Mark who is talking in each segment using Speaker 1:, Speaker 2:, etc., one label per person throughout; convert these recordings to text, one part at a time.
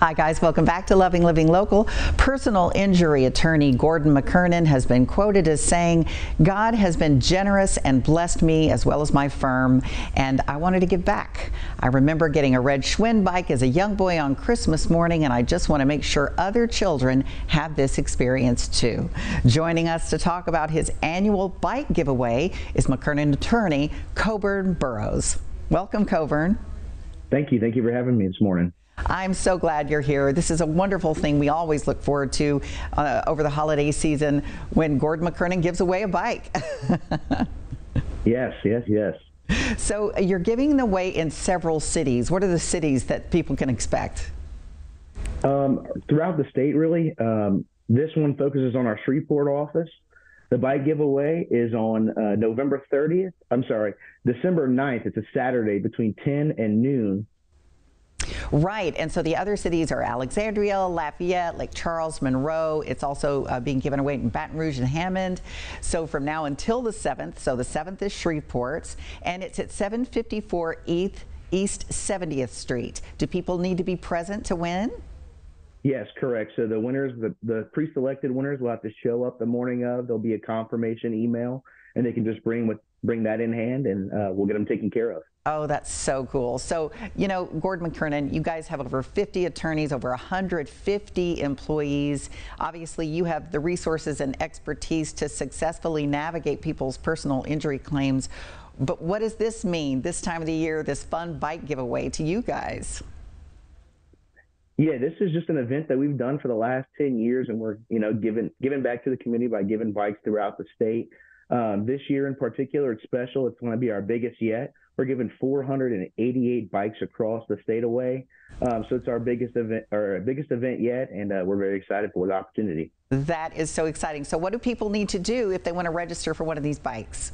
Speaker 1: Hi, guys. Welcome back to Loving Living Local. Personal injury attorney Gordon McKernan has been quoted as saying, God has been generous and blessed me as well as my firm, and I wanted to give back. I remember getting a red Schwinn bike as a young boy on Christmas morning, and I just want to make sure other children have this experience too. Joining us to talk about his annual bike giveaway is McKernan attorney Coburn Burroughs. Welcome, Coburn.
Speaker 2: Thank you. Thank you for having me this morning.
Speaker 1: I'm so glad you're here. This is a wonderful thing we always look forward to uh, over the holiday season when Gordon McKernan gives away a bike.
Speaker 2: yes, yes, yes.
Speaker 1: So uh, you're giving away in several cities. What are the cities that people can expect?
Speaker 2: Um, throughout the state, really. Um, this one focuses on our Shreveport office. The bike giveaway is on uh, November 30th. I'm sorry, December 9th. It's a Saturday between 10 and noon
Speaker 1: Right. And so the other cities are Alexandria, Lafayette, Lake Charles, Monroe. It's also uh, being given away in Baton Rouge and Hammond. So from now until the 7th, so the 7th is Shreveport's, and it's at 754 East, East 70th Street. Do people need to be present to win?
Speaker 2: Yes, correct. So the winners, the, the pre-selected winners will have to show up the morning of. There'll be a confirmation email, and they can just bring with bring that in hand, and uh, we'll get them taken care of.
Speaker 1: Oh, that's so cool. So, you know, Gordon McKernan, you guys have over 50 attorneys, over 150 employees. Obviously, you have the resources and expertise to successfully navigate people's personal injury claims. But what does this mean this time of the year, this fun bike giveaway to you guys?
Speaker 2: Yeah, this is just an event that we've done for the last 10 years, and we're, you know, giving giving back to the community by giving bikes throughout the state. Um, this year in particular, it's special. It's going to be our biggest yet. We're giving 488 bikes across the state away. Um, so it's our biggest event, our biggest event yet, and uh, we're very excited for the opportunity.
Speaker 1: That is so exciting. So what do people need to do if they want to register for one of these bikes?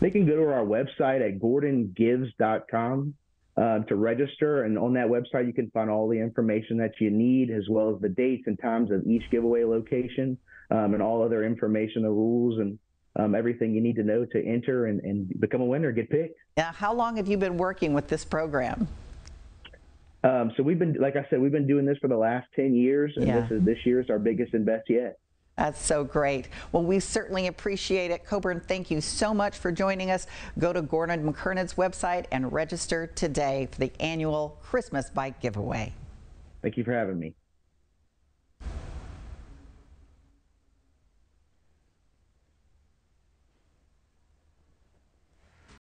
Speaker 2: They can go to our website at gordongives.com uh, to register, and on that website you can find all the information that you need, as well as the dates and times of each giveaway location, um, and all other information, the rules, and um, everything you need to know to enter and, and become a winner, get picked.
Speaker 1: Now, how long have you been working with this program?
Speaker 2: Um, so we've been, like I said, we've been doing this for the last 10 years, and yeah. this is this year's our biggest and best yet.
Speaker 1: That's so great. Well, we certainly appreciate it. Coburn, thank you so much for joining us. Go to Gordon McKernan's website and register today for the annual Christmas bike giveaway.
Speaker 2: Thank you for having me.